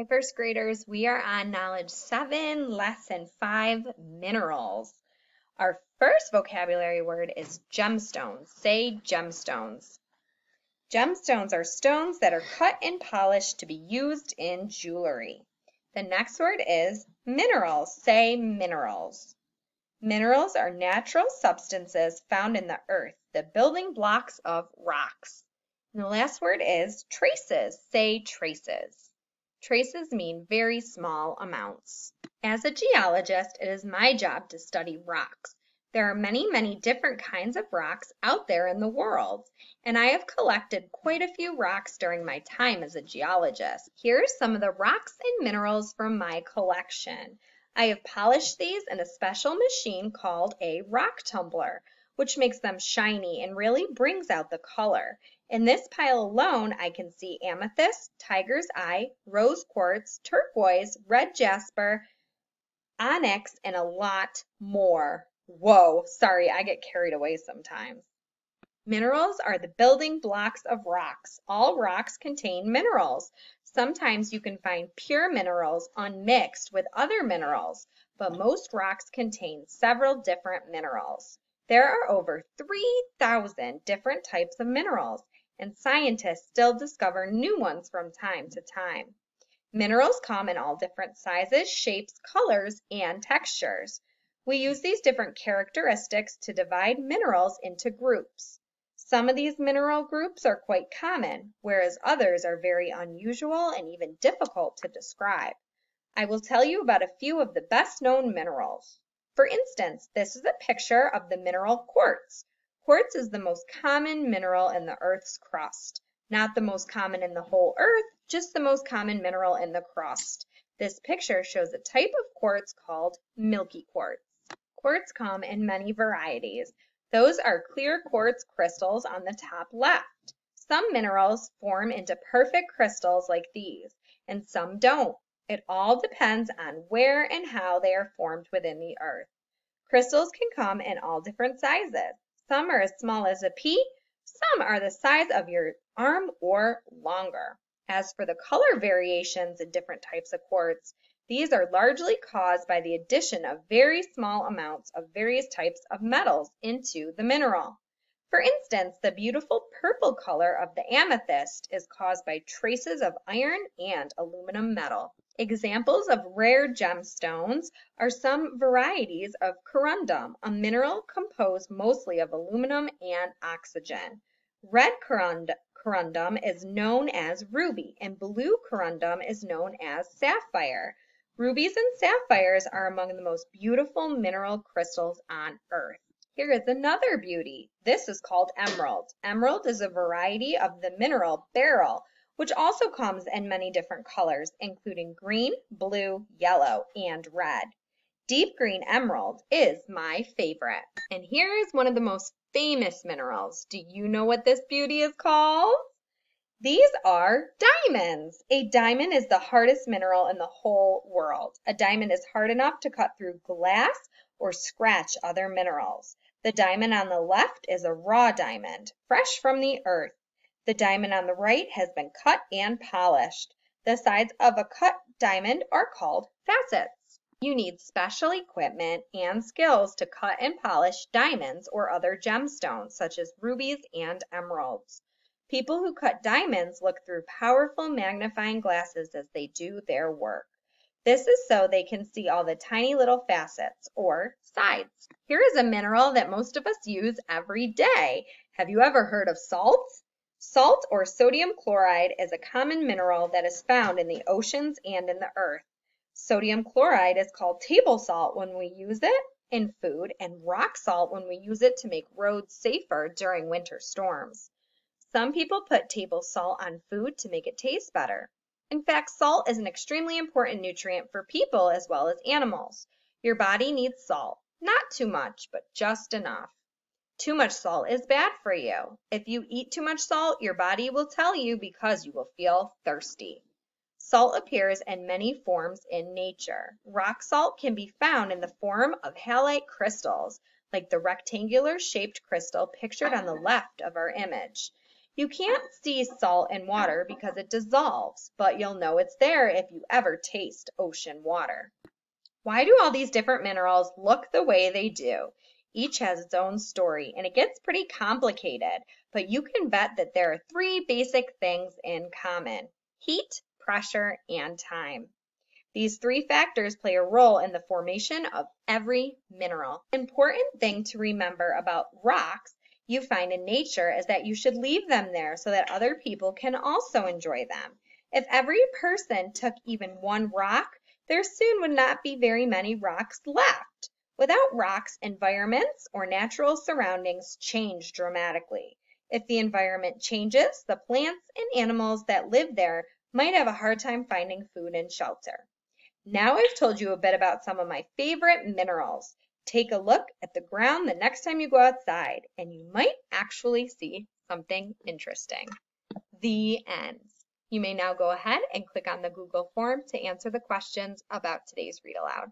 Hi, first graders. We are on Knowledge 7, Lesson 5, Minerals. Our first vocabulary word is gemstones. Say gemstones. Gemstones are stones that are cut and polished to be used in jewelry. The next word is minerals. Say minerals. Minerals are natural substances found in the earth, the building blocks of rocks. And the last word is traces. Say traces. Traces mean very small amounts. As a geologist, it is my job to study rocks. There are many, many different kinds of rocks out there in the world, and I have collected quite a few rocks during my time as a geologist. Here are some of the rocks and minerals from my collection. I have polished these in a special machine called a rock tumbler, which makes them shiny and really brings out the color. In this pile alone I can see amethyst, tiger's eye, rose quartz, turquoise, red jasper, onyx, and a lot more. Whoa, sorry, I get carried away sometimes. Minerals are the building blocks of rocks. All rocks contain minerals. Sometimes you can find pure minerals unmixed with other minerals, but most rocks contain several different minerals. There are over 3,000 different types of minerals and scientists still discover new ones from time to time. Minerals come in all different sizes, shapes, colors, and textures. We use these different characteristics to divide minerals into groups. Some of these mineral groups are quite common, whereas others are very unusual and even difficult to describe. I will tell you about a few of the best known minerals. For instance, this is a picture of the mineral quartz, Quartz is the most common mineral in the Earth's crust. Not the most common in the whole Earth, just the most common mineral in the crust. This picture shows a type of quartz called milky quartz. Quartz come in many varieties. Those are clear quartz crystals on the top left. Some minerals form into perfect crystals like these, and some don't. It all depends on where and how they are formed within the earth. Crystals can come in all different sizes. Some are as small as a pea, some are the size of your arm or longer. As for the color variations in different types of quartz, these are largely caused by the addition of very small amounts of various types of metals into the mineral. For instance, the beautiful purple color of the amethyst is caused by traces of iron and aluminum metal. Examples of rare gemstones are some varieties of corundum, a mineral composed mostly of aluminum and oxygen. Red corundum is known as ruby, and blue corundum is known as sapphire. Rubies and sapphires are among the most beautiful mineral crystals on Earth. Here is another beauty. This is called emerald. Emerald is a variety of the mineral beryl, which also comes in many different colors, including green, blue, yellow, and red. Deep green emerald is my favorite. And here is one of the most famous minerals. Do you know what this beauty is called? These are diamonds. A diamond is the hardest mineral in the whole world. A diamond is hard enough to cut through glass or scratch other minerals. The diamond on the left is a raw diamond, fresh from the earth. The diamond on the right has been cut and polished. The sides of a cut diamond are called facets. You need special equipment and skills to cut and polish diamonds or other gemstones such as rubies and emeralds. People who cut diamonds look through powerful magnifying glasses as they do their work. This is so they can see all the tiny little facets or sides. Here is a mineral that most of us use every day. Have you ever heard of salt? Salt or sodium chloride is a common mineral that is found in the oceans and in the earth. Sodium chloride is called table salt when we use it in food and rock salt when we use it to make roads safer during winter storms. Some people put table salt on food to make it taste better. In fact, salt is an extremely important nutrient for people as well as animals. Your body needs salt, not too much, but just enough. Too much salt is bad for you. If you eat too much salt, your body will tell you because you will feel thirsty. Salt appears in many forms in nature. Rock salt can be found in the form of halite crystals, like the rectangular shaped crystal pictured on the left of our image. You can't see salt in water because it dissolves, but you'll know it's there if you ever taste ocean water. Why do all these different minerals look the way they do? Each has its own story and it gets pretty complicated, but you can bet that there are three basic things in common. Heat, pressure, and time. These three factors play a role in the formation of every mineral. Important thing to remember about rocks you find in nature is that you should leave them there so that other people can also enjoy them. If every person took even one rock, there soon would not be very many rocks left. Without rocks, environments or natural surroundings change dramatically. If the environment changes, the plants and animals that live there might have a hard time finding food and shelter. Now I've told you a bit about some of my favorite minerals. Take a look at the ground the next time you go outside and you might actually see something interesting. The ends. You may now go ahead and click on the Google form to answer the questions about today's read aloud.